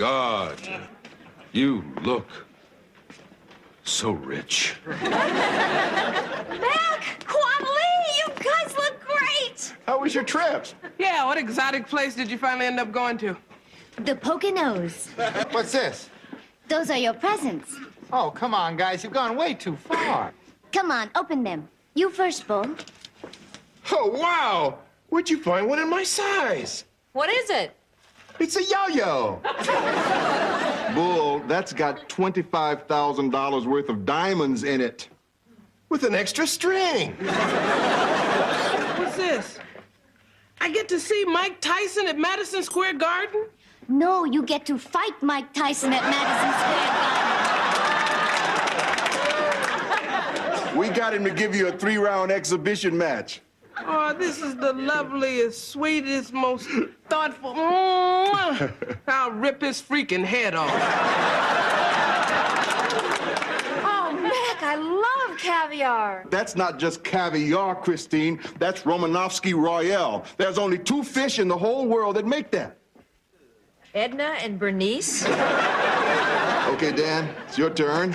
God. You look so rich. Mac! Quon Le! You guys look great! How was your trip? Yeah, what exotic place did you finally end up going to? The Poconos. What's this? Those are your presents. Oh, come on, guys. You've gone way too far. Come on, open them. You first, Bull. Oh, wow! Where'd you find one in my size? What is it? It's a yo-yo. Bull, that's got $25,000 worth of diamonds in it. With an extra string. What's this? I get to see Mike Tyson at Madison Square Garden? No, you get to fight Mike Tyson at Madison Square Garden. We got him to give you a three-round exhibition match. Oh, this is the loveliest, sweetest, most thoughtful. Mm. Mwah! I'll rip his freaking head off. Oh, Mac, I love caviar. That's not just caviar, Christine. That's Romanovsky Royale. There's only two fish in the whole world that make that. Edna and Bernice? Okay, Dan, it's your turn.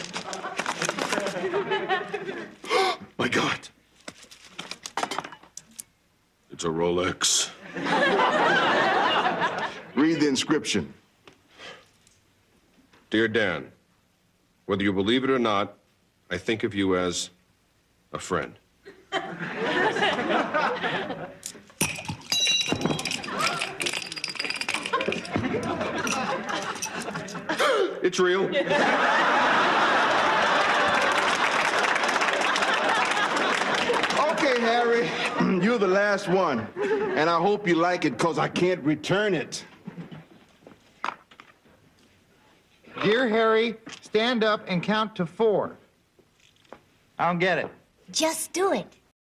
My God. It's a Rolex. The inscription. Dear Dan, whether you believe it or not, I think of you as a friend. it's real. Okay, Harry, you're the last one. And I hope you like it because I can't return it. Dear Harry, stand up and count to four. I don't get it. Just do it.